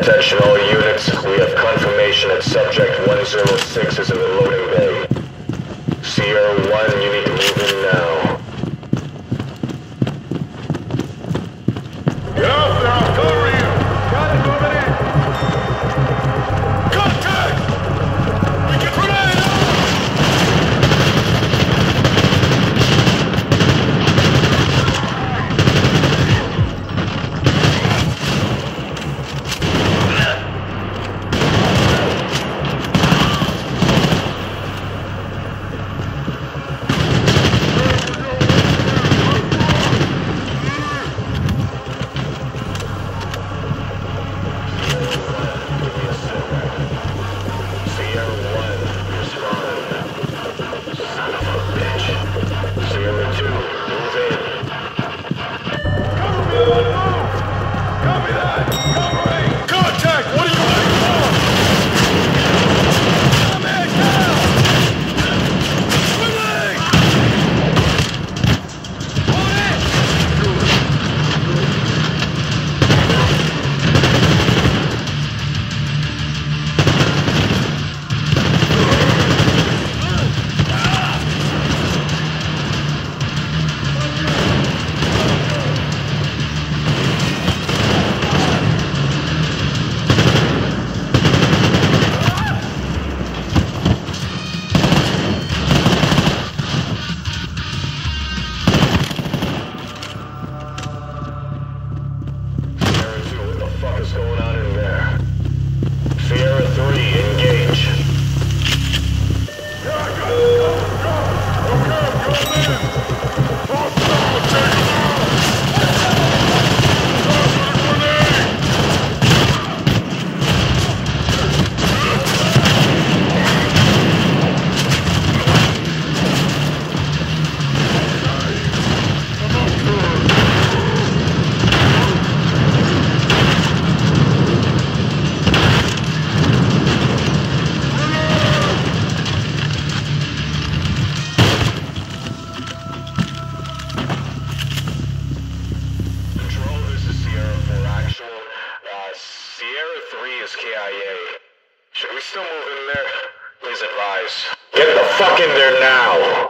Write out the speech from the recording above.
Attention all units, we have confirmation that subject 106 is in the loading bay. CR1, you need to move in now. Still moving there. Please advise. Get the fuck in there now!